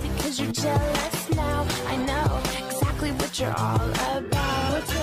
because you're jealous now. I know exactly what you're all about.